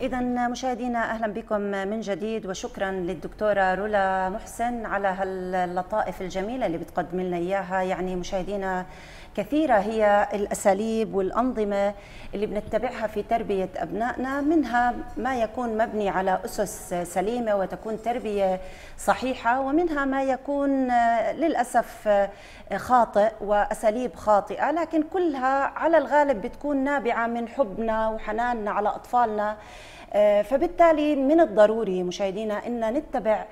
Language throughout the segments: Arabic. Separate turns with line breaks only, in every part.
إذا مشاهدينا أهلا بكم من جديد وشكرا للدكتورة رولا محسن على هاللطائف الجميلة اللي بتقدم لنا إياها. يعني مشاهدينا كثيرة هي الأساليب والأنظمة اللي بنتبعها في تربية أبنائنا منها ما يكون مبني على أسس سليمة وتكون تربية صحيحة ومنها ما يكون للأسف خاطئ وأساليب خاطئة لكن كلها على الغالب بتكون نابعة من حبنا وحناننا على أطفالنا. فبالتالي من الضروري مشاهدينا أن نتبع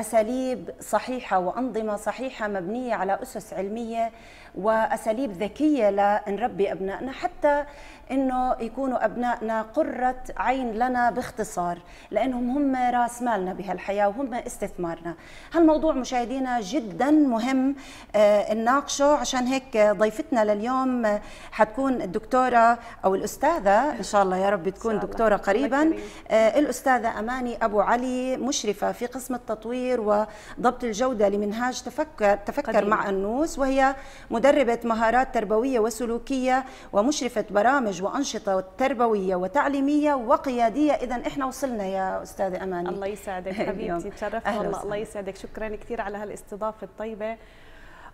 أساليب صحيحة وأنظمة صحيحة مبنية على أسس علمية وأساليب ذكية لنربي أبنائنا حتى إنه يكونوا أبنائنا قرة عين لنا باختصار لأنهم هم راس مالنا بهالحياة وهم استثمارنا. هالموضوع مشاهدينا جدا مهم آه نناقشه. عشان هيك ضيفتنا لليوم حتكون الدكتورة أو الأستاذة إن شاء الله يا رب تكون دكتورة قريبا. آه الأستاذة أماني أبو علي مشرفة في قسم التطوير وضبط الجودة لمنهاج تفكر تفكر قديم. مع النوس وهي مدربة مهارات تربوية وسلوكية ومشرفة برامج وأنشطة تربوية وتعليمية وقيادية. اذا إحنا وصلنا يا أستاذة أماني.
الله يسعدك حبيبتي تشرفت والله. الله يسعدك شكرا كثير على هالإستضافة الطيبة.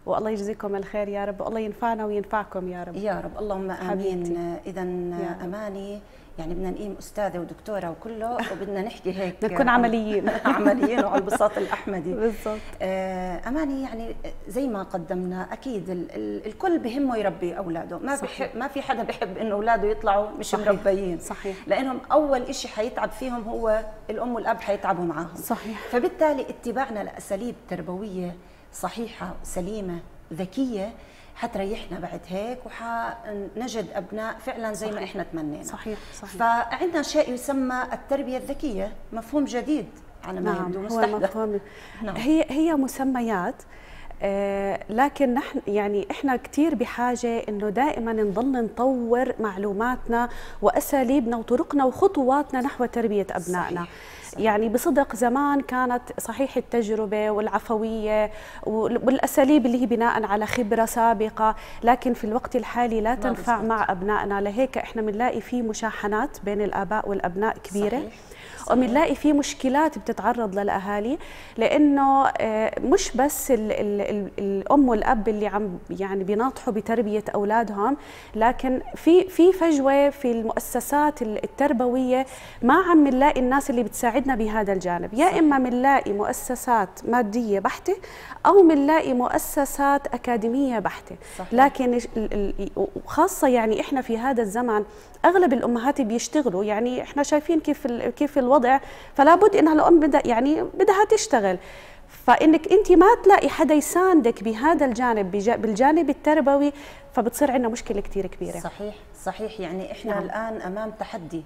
والله يجزيكم الخير يا رب. والله ينفعنا وينفعكم يا رب.
يا رب. اللهم آمين. اذا أماني يعني بدنا نقيم أستاذة ودكتورة وكله وبدنا نحكي هيك
نكون عمليين.
عمليين وعلى البساط الأحمدي.
بالضبط.
أماني يعني زي ما قدمنا أكيد ال ال الكل بهمه يربي أولاده. ما صحيح. ما في حدا بحب إنه أولاده يطلعوا مش صحيح. مربيين.
صحيح.
لأنهم أول شيء حيتعب فيهم هو الأم والأب حيتعبوا معاهم
صحيح.
فبالتالي اتباعنا لأساليب تربوية صحيحة سليمة ذكية حتريحنا بعد هيك وحنجد أبناء فعلا زي صحيح. ما إحنا تمنينا
صحيح صحيح
فعندنا شيء يسمى التربية الذكية مفهوم جديد على ما
نعم
يبدو
مستحدث مفهوم نعم. هي هي مسميات آه لكن نحن يعني إحنا كثير بحاجة إنه دائما نضل نطور معلوماتنا وأساليبنا وطرقنا وخطواتنا نحو تربية أبنائنا صحيح. يعني بصدق زمان كانت صحيح التجربة والعفوية والأساليب اللي هي بناء على خبرة سابقة لكن في الوقت الحالي لا تنفع مع أبنائنا. لهيك إحنا بنلاقي في مشاحنات بين الآباء والأبناء كبيرة. صحيح. وبنلاقي في مشكلات بتتعرض للأهالي لأنه مش بس ال ال ال الأم والأب اللي عم يعني بيناطحوا بتربية أولادهم لكن في في فجوة في المؤسسات التربوية ما عم نلاقي الناس اللي بتساعدنا بهذا الجانب. يا إما بنلاقي مؤسسات مادية بحتة أو بنلاقي مؤسسات أكاديمية بحتة. صحيح. لكن خاصه يعني إحنا في هذا الزمن أغلب الأمهات بيشتغلوا. يعني إحنا شايفين كيف كيف الوضع فلا بد إنها الأم بدها يعني بدها تشتغل. فإنك أنت ما تلاقي حدا يساندك بهذا الجانب بالجانب التربوي فبتصير عندنا مشكلة كثير كبيرة.
صحيح. صحيح يعني إحنا نعم. الآن أمام تحدي.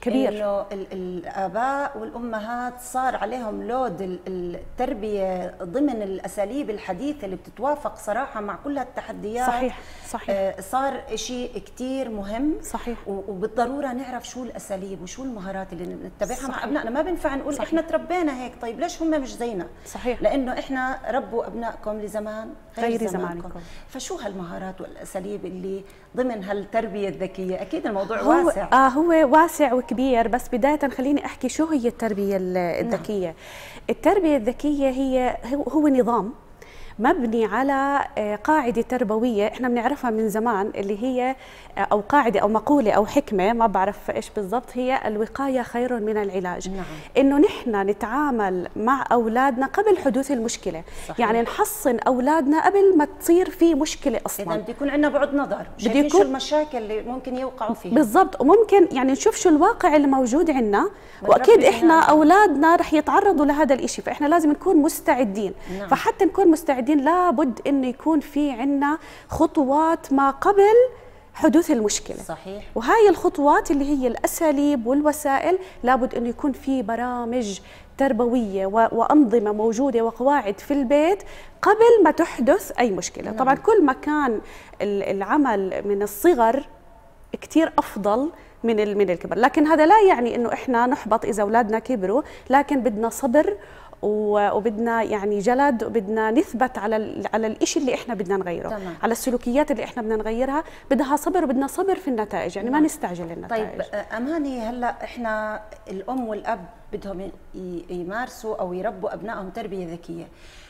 كبير.
إنه الآباء والأمهات صار عليهم لود التربية ضمن الأساليب الحديثة اللي بتتوافق صراحة مع كل التحديات
صحيح صحيح.
آه صار شيء كثير مهم.
صحيح.
وبالضرورة نعرف شو الأساليب وشو المهارات اللي نتبعها. مع أبنائنا ما بينفع نقول صحيح. إحنا تربينا هيك طيب ليش هم مش زينا؟
صحيح.
لأنه إحنا ربوا أبنائكم لزمان
غير, غير زمانكم. زمانكم.
فشو هالمهارات والأساليب اللي ضمن هالتربية الذكية. أكيد الموضوع هو واسع.
آه هو واسع وكبير بس بداية خليني أحكي شو هي التربية الذكيه نعم. التربية الذكية هي هو نظام. مبني على قاعدة تربوية إحنا بنعرفها من زمان اللي هي أو قاعدة أو مقولة أو حكمة ما بعرف إيش بالضبط هي الوقاية خير من العلاج.
نعم.
إنه نحن نتعامل مع أولادنا قبل حدوث المشكلة. صحيح. يعني نحصن أولادنا قبل ما تصير في مشكلة أصلا.
إذا بده يكون عندنا بعد نظر. بده يكون شو المشاكل اللي ممكن يوقعوا فيها.
بالضبط. وممكن يعني نشوف شو الواقع اللي موجود عندنا وأكيد إحنا أولادنا رح يتعرضوا لهذا الشيء فإحنا لازم نكون مستعدين.
نعم.
فحتى نكون مستعدين لابد انه يكون في عندنا خطوات ما قبل حدوث المشكلة.
صحيح.
وهاي الخطوات اللي هي الأساليب والوسائل لابد انه يكون في برامج تربوية وأنظمة موجودة وقواعد في البيت قبل ما تحدث أي مشكلة. نعم. طبعا كل ما كان العمل من الصغر كثير أفضل من من الكبر لكن هذا لا يعني إنه إحنا نحبط إذا أولادنا كبروا لكن بدنا صبر وبدنا يعني جلد وبدنا نثبت على على الشيء اللي إحنا بدنا نغيره. تمام. على السلوكيات اللي إحنا بدنا نغيرها بدها صبر وبدنا صبر في النتائج يعني ما نستعجل النتائج.
طيب أماني هلأ إحنا الأم والأب بدهم يمارسوا أو يربوا أبنائهم تربية ذكية.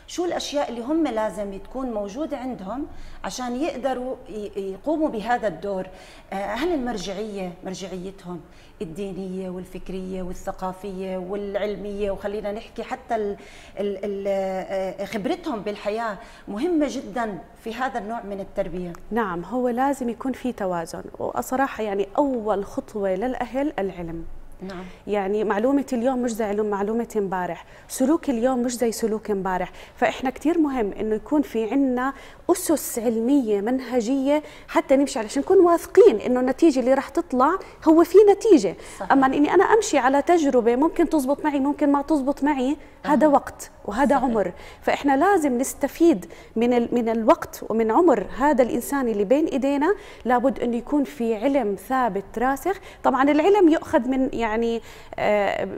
شو الأشياء اللي هم لازم تكون موجوده عندهم عشان يقدروا يقوموا بهذا الدور؟ آه، هل المرجعية مرجعيتهم الدينية والفكرية والثقافية والعلمية؟ وخلينا نحكي حتى آه، خبرتهم بالحياة مهمة جدا في هذا النوع من التربية.
نعم هو لازم يكون في توازن. وصراحة يعني أول خطوة للأهل العلم. نعم. يعني معلومة اليوم مش زي معلومة امبارح سلوك اليوم مش زي سلوك امبارح فإحنا كتير مهم إنه يكون في عنا أسس علمية منهجية حتى نمشي علشان نكون واثقين إنه النتيجة اللي راح تطلع هو في نتيجة صحيح. أما إني أنا أمشي على تجربة ممكن تزبط معي ممكن ما تزبط معي هذا أه. وقت وهذا صحيح. عمر فإحنا لازم نستفيد من من الوقت ومن عمر هذا الإنسان اللي بين إيدينا لابد أنه يكون في علم ثابت راسخ طبعا العلم يؤخذ من يعني آه،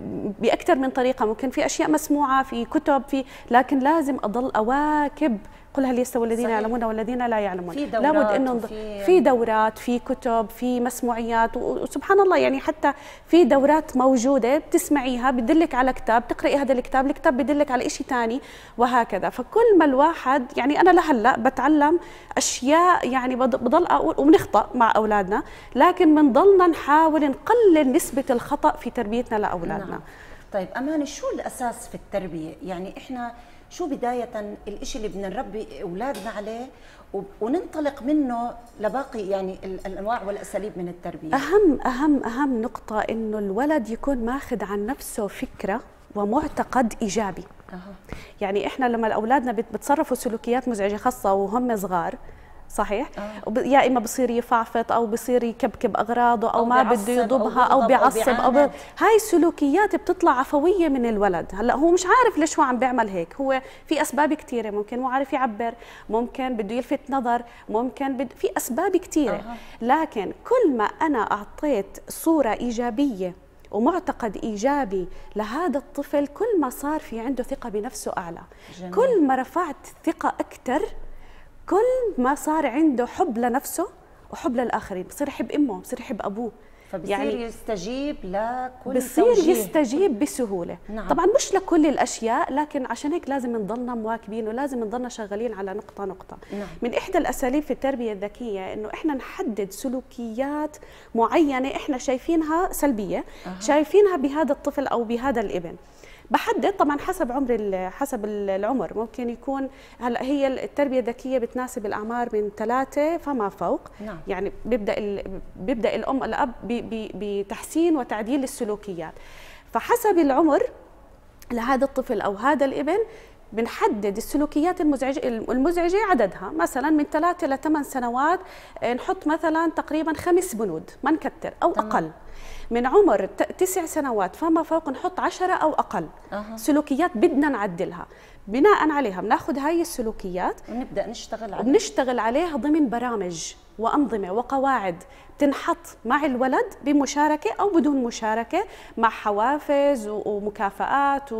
بأكثر من طريقة ممكن في أشياء مسموعة في كتب في لكن لازم أضل أواكب قل هل يستوي الذين صحيح. يعلمون والذين لا يعلمون
في دورات لابد انه
في, في دورات في كتب في مسموعيات وسبحان الله يعني حتى في دورات موجودة بتسمعيها بدلك على كتاب تقراي هذا الكتاب الكتاب بدلك على شيء ثاني وهكذا فكل ما الواحد يعني أنا لهلا بتعلم أشياء يعني بضل أقول وبنخطأ مع أولادنا لكن بنضلنا نحاول نقلل نسبة الخطأ في تربيتنا لأولادنا نعم.
طيب أماني شو الأساس في التربية يعني إحنا شو بداية الإشي اللي بدنا نربي أولادنا عليه وننطلق منه لباقي يعني الأنواع والأساليب من التربية
أهم أهم أهم نقطة إنه الولد يكون ماخذ عن نفسه فكرة ومعتقد إيجابي أه. يعني إحنا لما أولادنا بتصرفوا سلوكيات مزعجة خاصة وهم صغار صحيح؟ آه. يا إما بصير يفعفط أو بصير يكبكب أغراضه أو, أو ما بده يضبها أو بيعصب أو, أو هاي السلوكيات بتطلع عفوية من الولد. هلأ هو مش عارف ليش هو عم بيعمل هيك. هو في أسباب كثيره ممكن مو عارف يعبر ممكن بده يلفت نظر ممكن بد... في أسباب كثيره آه. لكن كل ما أنا أعطيت صورة إيجابية ومعتقد إيجابي لهذا الطفل كل ما صار في عنده ثقة بنفسه أعلى. جميل. كل ما رفعت ثقة أكثر كل ما صار عنده حب لنفسه وحب للآخرين بصير يحب إمه بصير يحب أبوه
فبصير يعني يستجيب لكل
بصير توجيه. يستجيب بسهولة نعم. طبعا مش لكل الأشياء لكن عشان هيك لازم نضلنا مواكبين ولازم نضلنا شغالين على نقطة نقطة نعم. من إحدى الأساليب في التربية الذكية إنه إحنا نحدد سلوكيات معينة إحنا شايفينها سلبية أه. شايفينها بهذا الطفل أو بهذا الإبن بحدد طبعا حسب عمر حسب العمر. ممكن يكون هلأ هي التربية الذكية بتناسب الأعمار من ثلاثة فما فوق. نعم. يعني بيبدأ بيبدأ الأم الأب بتحسين وتعديل السلوكيات. فحسب العمر لهذا الطفل أو هذا الابن بنحدد السلوكيات المزعجة المزعجة عددها مثلا من ثلاثة إلى ثمان سنوات نحط مثلا تقريبا خمس بنود ما نكتر أو تمام. أقل من عمر تسع سنوات فما فوق نحط عشرة أو أقل أه. سلوكيات بدنا نعدلها بناء عليها. بناخذ هاي السلوكيات
ونبدأ نشتغل
عليها. وبنشتغل عليها ضمن برامج وأنظمة وقواعد تنحط مع الولد بمشاركة أو بدون مشاركة مع حوافز ومكافآت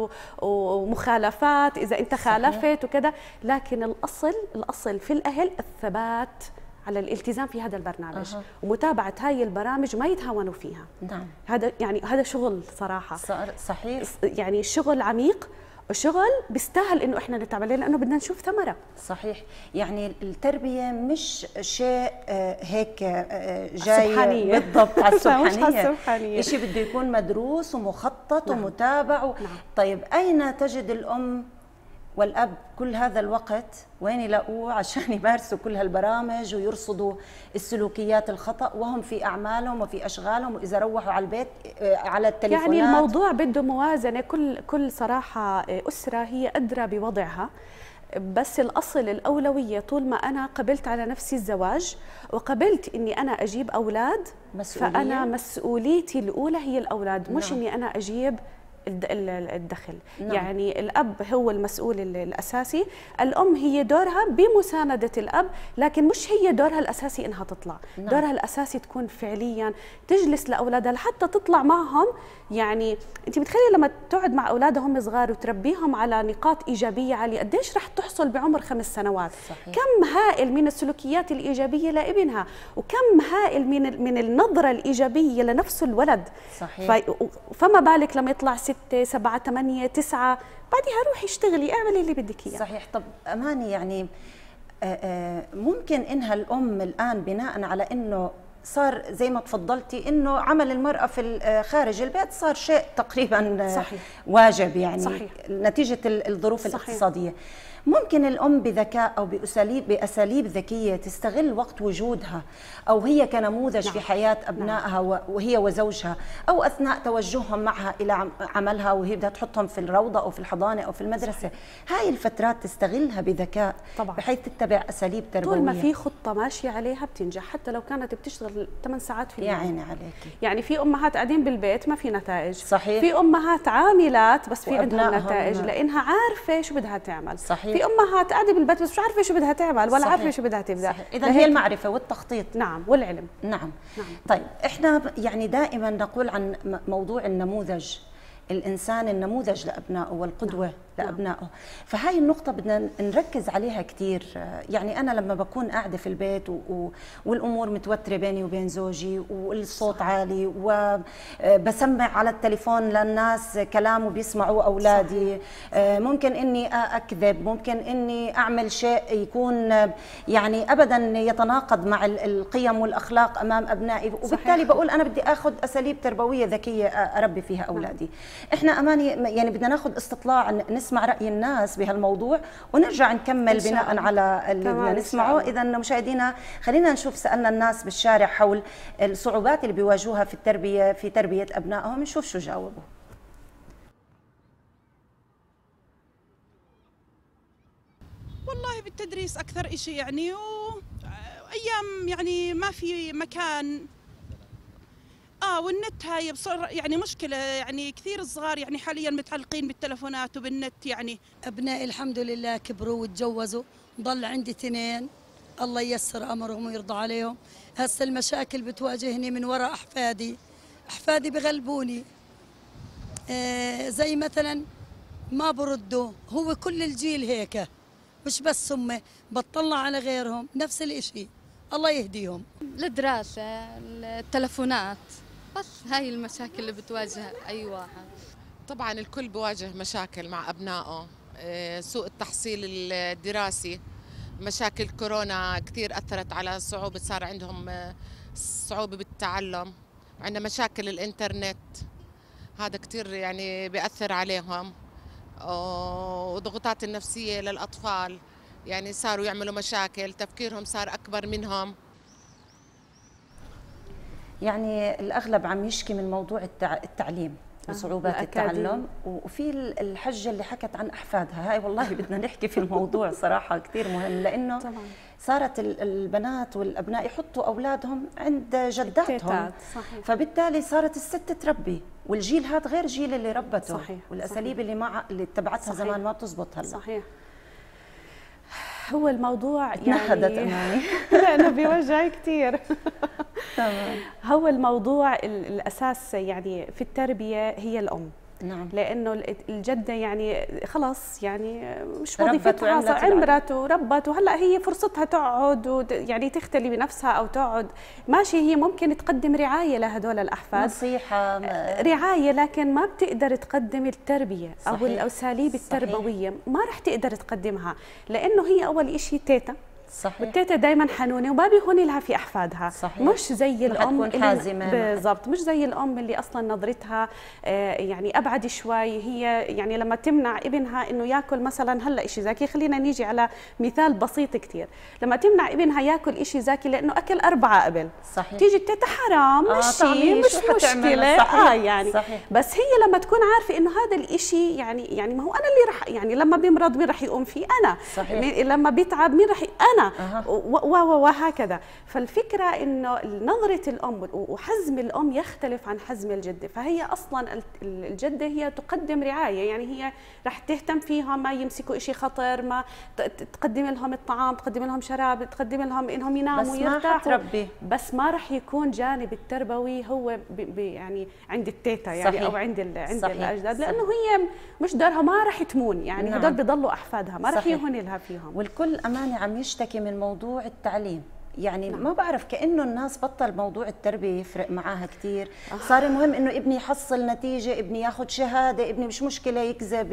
ومخالفات إذا أنت خالفت وكذا. لكن الاصل الأصل في الأهل الثبات على الالتزام في هذا البرنامج أه. ومتابعة هاي البرامج ما يتهاونوا فيها. نعم. هذا يعني هذا شغل صراحة.
صحيح.
يعني شغل عميق وشغل بيستاهل إنه إحنا نتعب عليه لأنه بدنا نشوف ثمرة
صحيح يعني التربية مش شيء آه، هيك آه، جاي سبحانية. بالضبط على السبحانية شيء بده يكون مدروس ومخطط نعم. ومتابع و... نعم. طيب أين تجد الأم والأب كل هذا الوقت وين يلاقوه؟ عشان يمارسوا كل هالبرامج ويرصدوا السلوكيات الخطأ وهم في أعمالهم وفي أشغالهم. وإذا روحوا على البيت آه، على التليفونات.
يعني الموضوع بده موازنة. كل كل صراحة آه، أسرة هي أدرى بوضعها. بس الأصل الأولوية طول ما أنا قبلت على نفسي الزواج وقبلت إني أنا أجيب أولاد مسؤولية. فانا مسؤوليتي الأولى هي الأولاد مش نعم. إني أنا أجيب الدخل نعم. يعني الأب هو المسؤول الأساسي الأم هي دورها بمساندة الأب لكن مش هي دورها الأساسي إنها تطلع نعم. دورها الأساسي تكون فعليا تجلس لأولادها لحتى تطلع معهم يعني انت متخيلة لما تقعد مع اولادها هم صغار وتربيهم على نقاط إيجابية عاليه قديش رح تحصل بعمر خمس سنوات صحيح. كم هائل من السلوكيات الإيجابية لابنها وكم هائل من من النظرة الإيجابية لنفس الولد صحيح. فما بالك لما يطلع ستة سبعة ثمانية تسعة بعدها روحي اشتغلي اعملي اللي بدك إياه
صحيح طب أماني يعني ممكن إنها الأم الآن بناء على إنه صار زي ما تفضلتي إنه عمل المرأة في خارج البيت صار شيء تقريبا صحيح. واجب يعني صحيح. نتيجة الظروف صحيح. الاقتصادية ممكن الأم بذكاء أو باساليب بأساليب ذكية تستغل وقت وجودها أو هي كنموذج نعم. في حياه أبنائها نعم. وهي وزوجها أو أثناء توجههم معها إلى عملها وهي بدها تحطهم في الروضة أو في الحضانة أو في المدرسة. صحيح. هاي الفترات تستغلها بذكاء طبعا. بحيث تتبع أساليب تربويه
طول ما في خطة ماشية عليها بتنجح حتى لو كانت بتشتغل 8 ساعات في
اليوم. يا عيني عليك
يعني في أمهات قاعدين بالبيت ما في نتائج. صحيح. في أمهات عاملات بس في عندها نتائج لأنها عارفة شو بدها تعمل. صحيح. في أمهات قاعدة بالبيت بس مش عارفة شو بدها تعمل ولا عارفة شو بدها تبدأ.
اذا هي المعرفة والتخطيط.
نعم والعلم.
نعم. نعم. طيب إحنا يعني دائما نقول عن موضوع النموذج. الإنسان النموذج لأبنائه والقدوة. نعم. لابنائه فهاي النقطة بدنا نركز عليها كثير يعني أنا لما بكون قاعدة في البيت و... والأمور متوترة بيني وبين زوجي والصوت صح. عالي وبسمع على التليفون للناس كلام وبيسمعوا أولادي. صح. آه، ممكن إني أكذب ممكن إني أعمل شيء يكون يعني ابدا يتناقض مع القيم والأخلاق أمام أبنائي. وبالتالي بقول أنا بدي آخذ أساليب تربوية ذكية أربي فيها نعم. أولادي. إحنا اماني يعني بدنا ناخذ استطلاع نسمع رأي الناس بهالموضوع ونرجع نكمل بناء على اللي بدنا نسمعه. اذا مشاهدينا خلينا نشوف سألنا الناس بالشارع حول الصعوبات اللي بيواجهوها في التربية في تربية أبنائهم. نشوف شو جاوبوا.
والله بالتدريس أكثر شيء يعني و... أيام يعني ما في مكان آه والنت هاي بصر يعني مشكلة. يعني كثير الصغار يعني حاليا متعلقين بالتلفونات وبالنت يعني.
أبنائي الحمد لله كبروا وتجوزوا. ضل عندي اثنين. الله ييسر أمرهم ويرضى عليهم. هسه المشاكل بتواجهني من وراء أحفادي. أحفادي بغلبوني. آه زي مثلا ما بردوا. هو كل الجيل هيك. مش بس هم. بطلع على غيرهم. نفس الإشي. الله يهديهم.
الدراسة التلفونات. بس هاي المشاكل اللي بتواجه أي واحد.
طبعا الكل بواجه مشاكل مع أبنائه. آه، سوء التحصيل الدراسي مشاكل كورونا كثير أثرت على صعوبة صار عندهم آه، صعوبة بالتعلم. عندنا مشاكل الإنترنت هذا كثير يعني بيأثر عليهم. وضغوطات النفسية للأطفال يعني صاروا يعملوا مشاكل تفكيرهم صار أكبر منهم.
يعني الأغلب عم يشكي من موضوع التعليم وصعوبات آه التعلم وفي الحجة اللي حكت عن أحفادها هاي والله بدنا نحكي في الموضوع صراحة كثير مهم لأنه طبعا. صارت البنات والأبناء يحطوا أولادهم عند جداتهم صحيح. فبالتالي صارت الست تربي والجيل هذا غير جيل اللي ربته صحيح. والأساليب صحيح. اللي ما اللي اتبعتها زمان ما بتزبط هلأ
صحيح هو الموضوع
يعني نهدت اماني
لأنه بيوجعي كثير تمام. هو الموضوع الأساس يعني في التربية هي الأم. نعم. لأنه الجده يعني خلص يعني مش وظيفتها عمرت وربت وهلا هي فرصتها تقعد يعني تختلي بنفسها أو تقعد ماشي هي ممكن تقدم رعاية لهدول الأحفاد.
نصيحة
آه، رعاية لكن ما بتقدر تقدم التربية صحيح. أو الاساليب التربوية. ما رح تقدر تقدمها لأنه هي أول شيء تيتا. صحيح. والتيتا دايما حنونة وما بيهون لها في أحفادها. صحيح. مش زي
الأم حازمة
بالضبط. مش زي الأم اللي أصلا نظرتها آه، يعني أبعد شوي. هي يعني لما تمنع ابنها إنه ياكل مثلا هلأ شيء زاكي. خلينا نيجي على مثال بسيط كثير لما تمنع ابنها ياكل شيء زاكي لأنه أكل أربعة قبل صحيح. تيجي التيتا حرام آه مشي مش مشكلة. صحيح. آه يعني. صحيح. بس هي لما تكون عارفة إنه هذا الشيء يعني يعني ما هو أنا اللي رح يعني لما بيمرض مين رح يقوم فيه؟ أنا. صحيح. لما بيتعب مين رح أنا. أنا وهكذا فالفكرة إنه نظرة الأم وحزم الأم يختلف عن حزم الجدة. فهي أصلا الجدة هي تقدم رعاية. يعني هي رح تهتم فيهم ما يمسكوا شيء خطر ما تقدم لهم الطعام تقدم لهم شراب تقدم لهم إنهم يناموا بس
يرتاحوا ما
بس ما رح يكون جانب التربوي هو يعني عند التيتا يعني صحيح. أو عند عند صحيح. الأجداد. لأنه هي مش دارها ما رح تمون. يعني نعم. هدول بضلوا أحفادها. ما رح يهون لها فيهم.
والكل امانه عم يشتكي من موضوع التعليم. يعني نعم. ما بعرف كأنه الناس بطل موضوع التربية يفرق معاها كثير آه. صار المهم إنه ابني يحصل نتيجة ابني ياخذ شهادة ابني مش مشكلة يكذب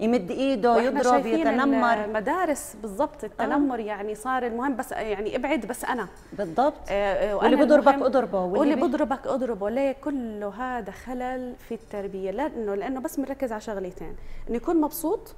يمد إيده يضرب يتنمر.
المدارس بالضبط التنمر آه. يعني صار المهم بس يعني ابعد بس أنا.
بالضبط. آه, آه، واللي بضربك أضربه
واللي بضربك أضربه. ليه كله هذا خلل في التربية؟ لأنه لأنه بس بنركز على شغلتين. إنه يكون مبسوط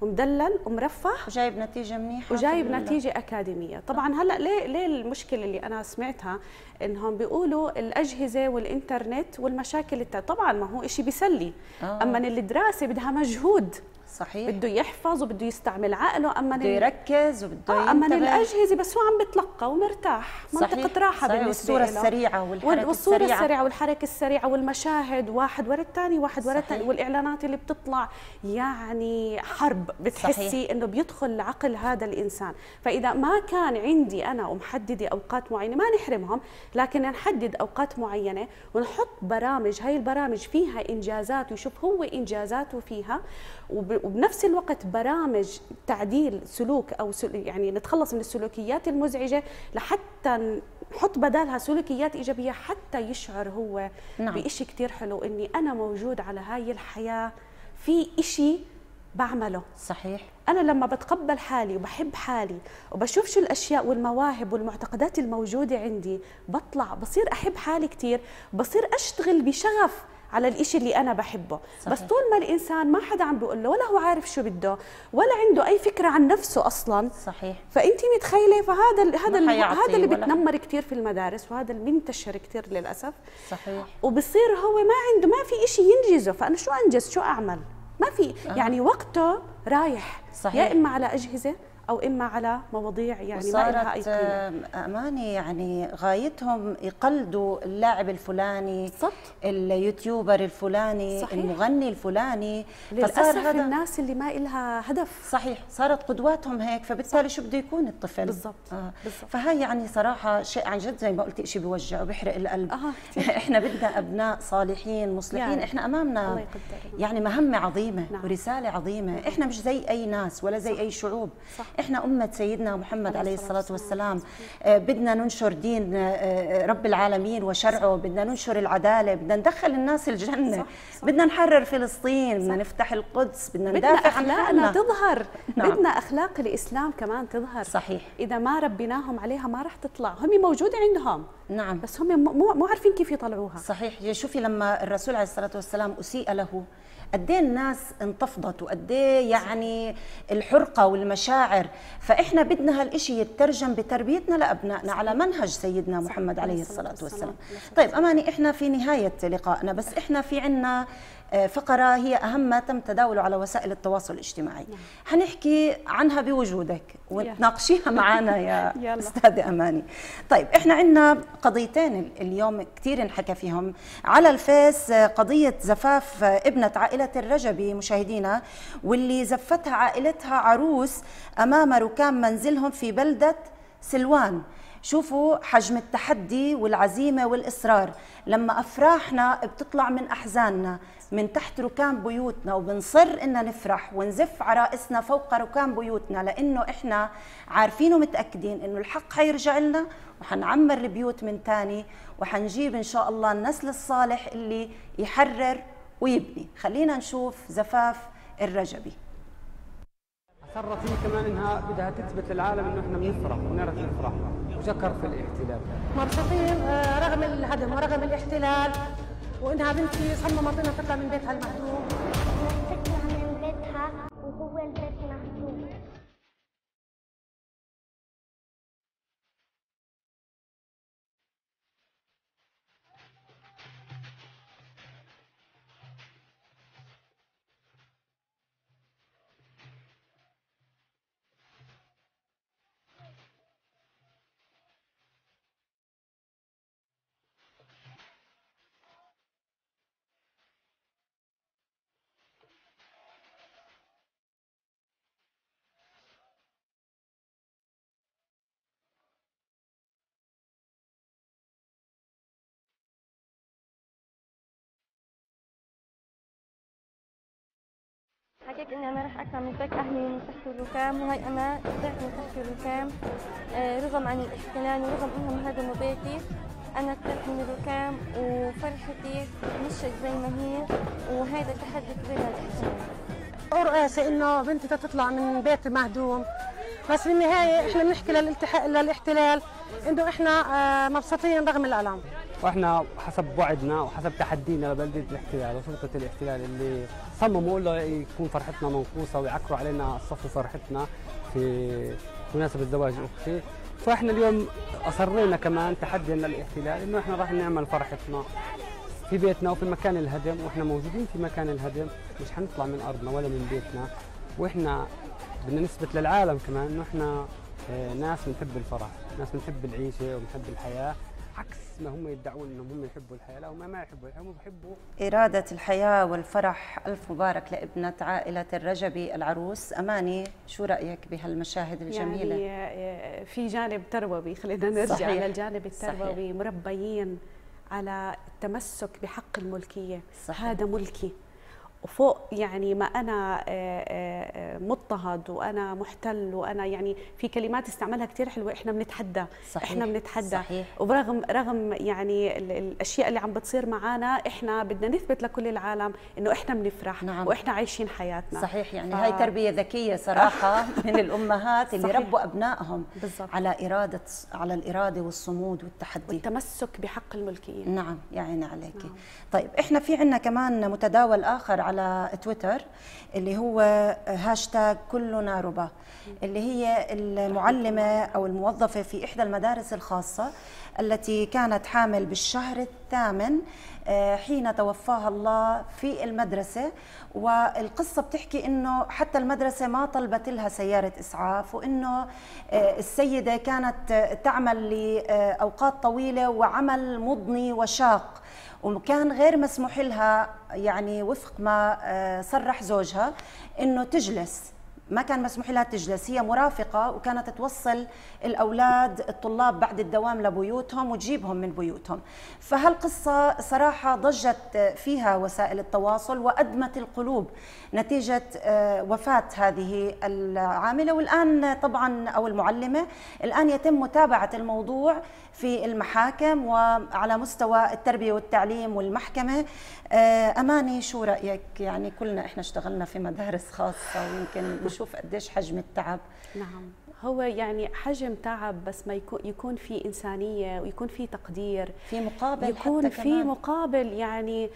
ومدلل ومرفه
وجايب نتيجة منيحة
وجايب نتيجة أكاديمية. طبعا هلأ ليه ليه المشكلة اللي أنا سمعتها؟ إنهم بيقولوا الأجهزة والإنترنت والمشاكل التا... طبعا ما هو شيء بيسلي. آه. أما الدراسة بدها مجهود.
صحيح.
بده يحفظ وبده يستعمل عقله
أما بده يركز وبده
آه أما الاجهزه بس هو عم بتلقى ومرتاح. منطقة راحة
بالنسبة والصورة السريعة والحركة
والصورة السريعة, السريعة والحركة السريعة والمشاهد واحد ورا الثاني واحد ورا الثاني والإعلانات اللي بتطلع يعني حرب. بتحسي إنه بيدخل عقل هذا الإنسان. فإذا ما كان عندي أنا ومحددة أوقات معينة ما نحرمهم لكن نحدد أوقات معينة ونحط برامج. هاي البرامج فيها إنجازات ويشوف هو إنجازاته فيها وبنفس الوقت برامج تعديل سلوك أو يعني نتخلص من السلوكيات المزعجة لحتى نحط بدالها سلوكيات إيجابية حتى يشعر هو نعم. بشيء كثير حلو إني أنا موجود على هاي الحياة في شيء بعمله
صحيح
أنا لما بتقبل حالي وبحب حالي وبشوف شو الأشياء والمواهب والمعتقدات الموجودة عندي بطلع بصير أحب حالي كثير بصير أشتغل بشغف على الإشي اللي أنا بحبه. صحيح. بس طول ما الإنسان ما حدا عم بيقول له ولا هو عارف شو بده ولا عنده أي فكرة عن نفسه أصلا
صحيح.
فأنت متخيلة؟ فهذا هذا هذا اللي بتنمر كثير في المدارس وهذا اللي بينتشر كثير للأسف.
صحيح.
وبصير هو ما عنده ما في إشي ينجزه. فأنا شو أنجز؟ شو أعمل؟ ما في آه. يعني وقته رايح صحيح. يا إما على أجهزة أو إما على مواضيع يعني ما لها أي قيمة
أماني يعني غايتهم يقلدوا اللاعب الفلاني
بالضبط
اليوتيوبر الفلاني صحيح. المغني الفلاني
للأسف هذا الناس اللي ما لها هدف
صحيح صارت قدواتهم هيك فبالتالي شو بده يكون الطفل
بالضبط آه.
فهي يعني صراحة شيء عن جد زي ما قلتي شيء بيوجع وبيحرق القلب آه إحنا بدنا أبناء صالحين مصلحين يعني. إحنا أمامنا يعني مهمة عظيمة نعم. ورسالة عظيمة. إحنا مش زي أي ناس ولا زي صح. أي شعوب صح. إحنا أمة سيدنا محمد عليه الصلاة والسلام. آه، بدنا ننشر دين آه، آه، رب العالمين وشرعه. بدنا ننشر العدالة. بدنا ندخل الناس الجنة. صح صح. بدنا نحرر فلسطين. بدنا نفتح القدس. بدنا ندافع عن
أخلاقنا تظهر. نعم. بدنا أخلاق الإسلام كمان تظهر.
صحيح.
إذا ما ربيناهم عليها ما راح تطلع. هم موجودة عندهم.
نعم.
بس هم مو مو عارفين كيف يطلعوها.
صحيح. شوفي لما الرسول عليه الصلاة والسلام أسيء له قد إيه الناس انتفضت وقد إيه يعني الحرقة والمشاعر. فإحنا بدنا هالشيء يترجم بتربيتنا لأبنائنا على منهج سيدنا محمد عليه الصلاة والسلام. طيب أماني إحنا في نهاية لقائنا بس إحنا في عنا فقرة هي أهم ما تم تداوله على وسائل التواصل الاجتماعي. نعم. حنحكي عنها بوجودك وتناقشيها معنا يا أستاذة أماني. طيب إحنا عندنا قضيتين اليوم كثير انحكى فيهم. على الفيس آه، قضية زفاف آه، ابنة عائلة الرجبي مشاهدينا واللي زفتها عائلتها عروس أمام ركام منزلهم في بلدة سلوان. شوفوا حجم التحدي والعزيمة والإصرار. لما أفراحنا بتطلع من أحزاننا من تحت ركام بيوتنا وبنصر إن نفرح ونزف عرائسنا فوق ركام بيوتنا لأنه إحنا عارفين ومتأكدين إنه الحق حيرجع لنا وحنعمر البيوت من تاني وحنجيب إن شاء الله النسل الصالح اللي يحرر ويبني. خلينا نشوف زفاف الرجبي.
سرت فيه كمان إنها بدها تثبت للعالم إنه إحنا بنفرح ونعرف نفرح. وشكر في الاحتلال.
مبسوطين آه، رغم الهدم ورغم الاحتلال وإنها بنتي صممت إنها تطلع من بيتها المهدوم.
تطلع من بيتها وهو البيت
حكيت إني أنا راح اكرم البيت أهلي من تحت الركام وهي أنا طلعت من تحت الركام. آه، رغم عن الاحتلال ورغم إنهم هدموا بيتي أنا طلعت من الركام وفرحتي مشت زي ما هي وهذا تحدي كبير للاحتلال
رئاسة إنه بنتي تطلع من بيت مهدوم. بس في النهاية إحنا بنحكي للالتحاق للاحتلال إنه إحنا آه، مبسوطين رغم الألم.
وإحنا حسب وعدنا وحسب تحدينا لبلديه الاحتلال وسلطة الاحتلال اللي صمموا له يكون فرحتنا منقوصة ويعكروا علينا صفو فرحتنا في مناسبة زواج أختي. فإحنا اليوم أصرينا كمان تحديا للاحتلال إنه إحنا راح نعمل فرحتنا في بيتنا وفي مكان الهدم وإحنا موجودين في مكان الهدم. مش حنطلع من أرضنا ولا من بيتنا. وإحنا بدنا نثبت للعالم كمان إنه إحنا آه، ناس بنحب الفرح، ناس بنحب العيشة وبنحب الحياة. عكس ما هم يدعون إنهم هم يحبوا الحياة، لا هم ما يحبوا الحياة، هم بيحبوا
إرادة الحياة والفرح ألف مبارك لابنة عائلة الرجبي العروس أماني شو رأيك بهالمشاهد الجميلة؟
يعني آه، في جانب تربوي خلينا نرجع
صحيح.
على الجانب التربوي
صحيح.
مربيين على التمسك بحق الملكية
صحيح.
هذا ملكي وفوق يعني ما أنا آه، آه، آه، مضطهد وأنا محتل وأنا يعني في كلمات استعملها كثير حلوة إحنا بنتحدى
صحيح.
إحنا بنتحدى
صحيح.
وبرغم رغم يعني ال- الأشياء اللي عم بتصير معنا إحنا بدنا نثبت لكل العالم إنه إحنا بنفرح
نعم.
وإحنا عايشين حياتنا
صحيح يعني
ف-
هاي تربية ذكية صراحة من الأمهات اللي
صحيح.
ربوا أبنائهم
بالضبط.
على إرادة على الإرادة والصمود والتحدي
والتمسك بحق الملكيه
نعم يا عيني عليك نعم. طيب إحنا في عنا كمان متداول آخر على تويتر اللي هو هاشتاج كلنا ربا. اللي هي المعلمة أو الموظفة في إحدى المدارس الخاصة التي كانت حامل بالشهر الثامن آه، حين توفاها الله في المدرسة. والقصة بتحكي إنه حتى المدرسة ما طلبت لها سيارة إسعاف وإنه آه، السيدة كانت تعمل لأوقات طويلة وعمل مضني وشاق. وكان غير مسموح لها يعني وفق ما آه، صرح زوجها إنه تجلس. ما كان مسموح لها تجلس هي مرافقة وكانت توصل الأولاد الطلاب بعد الدوام لبيوتهم وتجيبهم من بيوتهم. فهالقصة صراحة ضجت فيها وسائل التواصل وأدمت القلوب نتيجة آه، وفاة هذه العاملة. والآن طبعا أو المعلمة الآن يتم متابعة الموضوع في المحاكم وعلى مستوى التربية والتعليم والمحكمة. آه، أماني شو رأيك؟ يعني كلنا إحنا اشتغلنا في مدارس خاصة ويمكن نشوف قديش حجم التعب.
نعم. هو يعني حجم تعب بس ما يكون يكون في إنسانية ويكون في تقدير.
في مقابل
يكون
حتى
في
كمان.
مقابل يعني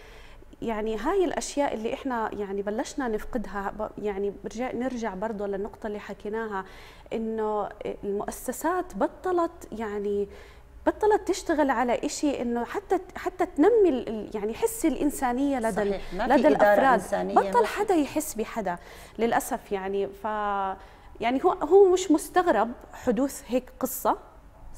يعني هاي الأشياء اللي إحنا يعني بلشنا نفقدها يعني برجع نرجع برضه للنقطة اللي حكيناها إنه المؤسسات بطلت يعني بطلت تشتغل على شيء إنه حتى حتى تنمي يعني حس الإنسانية لدى
صحيح، ما
لدى الأفراد.
إنسانية،
بطل حدا يحس بحدا للأسف يعني. ف يعني هو هو مش مستغرب حدوث هيك قصة.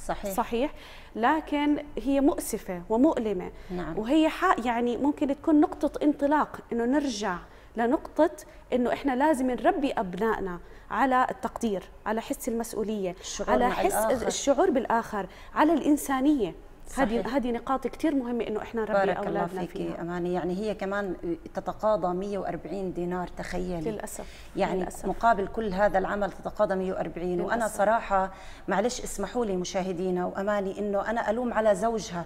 صحيح.
صحيح. لكن هي مؤسفة ومؤلمة.
نعم.
وهي حق يعني ممكن تكون نقطة انطلاق إنه نرجع لنقطة إنه إحنا لازم نربي أبنائنا على التقدير، على حس المسؤولية،
الشعور
على حس
الآخر.
الشعور بالآخر، على الإنسانية. هذه. هذه نقاط كثير مهمة إنه إحنا نربي
بارك الله
أولادنا
فيك
فيها
أماني يعني هي كمان تتقاضى 140 دينار تخيلي
للأسف
يعني
للأسف.
مقابل كل هذا العمل تتقاضى 140 وأنا
للأسف.
صراحة معلش اسمحوا لي مشاهدينا وأماني إنه أنا ألوم على زوجها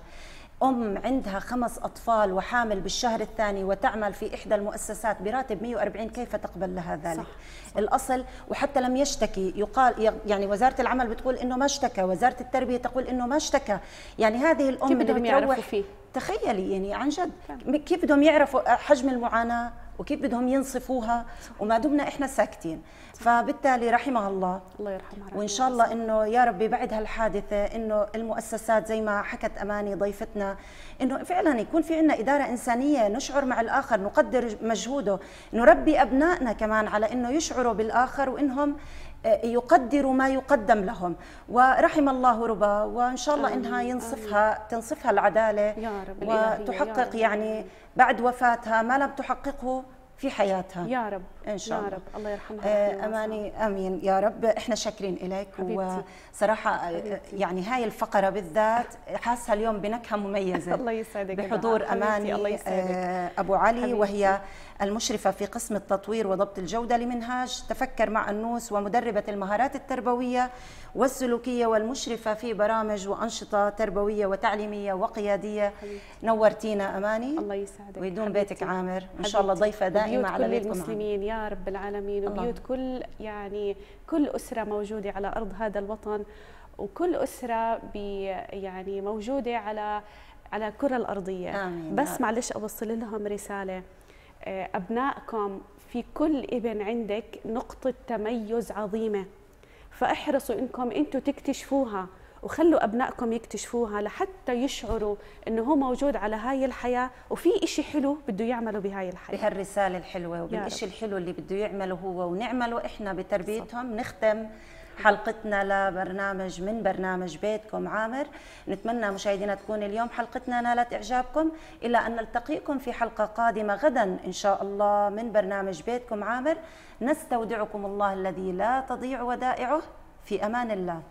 أم عندها خمس أطفال وحامل بالشهر الثاني وتعمل في إحدى المؤسسات براتب 140 كيف تقبل لها ذلك؟
صح.
الأصل وحتى لم يشتكي يقال يعني وزارة العمل بتقول إنه ما اشتكى وزارة التربية تقول إنه ما اشتكى. يعني هذه الأم
كيف
اللي
بدهم يعرفوا
بتروح
فيه؟
تخيلي يعني عن جد. كيف بدهم يعرفوا حجم المعاناة؟ وكيف بدهم ينصفوها وما دمنا إحنا ساكتين. فبالتالي رحمها الله
الله يرحمها
وإن شاء الله إنه يا ربي بعد هالحادثة إنه المؤسسات زي ما حكت أماني ضيفتنا إنه فعلا يكون في عندنا إدارة إنسانية نشعر مع الآخر نقدر مجهوده نربي أبنائنا كمان على إنه يشعروا بالآخر وإنهم يقدروا ما يقدم لهم ورحم الله ربا وإن شاء الله إنها ينصفها تنصفها العدالة
يا رب يا
وتحقق
رب.
يعني بعد وفاتها ما لم تحققه في حياتها
يا رب
إن شاء
يا
الله
رب الله يرحمها
آه،. أماني أمين يا رب إحنا شاكرين إليك
حبيبتي.
وصراحة آه، يعني هاي الفقرة بالذات حاسها اليوم بنكهة مميزة
الله يسعدك يا
بحضور.
حبيبتي،
أماني
الله يسعدك.
آه، أبو علي
حبيبتي.
وهي المشرفة في قسم التطوير وضبط الجودة لمنهاج تفكر مع النوس ومدربة المهارات التربوية والسلوكية والمشرفة في برامج وأنشطة تربوية وتعليمية وقيادية. نورتينا أماني.
الله يسعدك.
ويدوم بيتك عامر. إن شاء الله ضيفة دائمة على
كل
بيتكم
المسلمين يا رب العالمين وبيوت كل يعني كل أسرة موجودة على أرض هذا الوطن وكل أسرة بي يعني موجودة على على الكرة الأرضية.
آمين.
بس معلش أوصل لهم رسالة. أبنائكم في كل ابن عندك نقطة تميز عظيمة. فاحرصوا إنكم أنتم تكتشفوها وخلوا أبنائكم يكتشفوها لحتى يشعروا إنه هو موجود على هاي الحياة وفي إشي حلو بده يعمله بهاي الحياة.
بهالرسالة الحلوة وبالإشي الحلو اللي بده يعمله هو ونعمله إحنا بتربيتهم نختم حلقتنا لبرنامج من برنامج بيتكم عامر. نتمنى مشاهدينا تكون اليوم حلقتنا نالت إعجابكم. إلى أن نلتقيكم في حلقة قادمة غدا إن شاء الله من برنامج بيتكم عامر. نستودعكم الله الذي لا تضيع ودائعه. في أمان الله.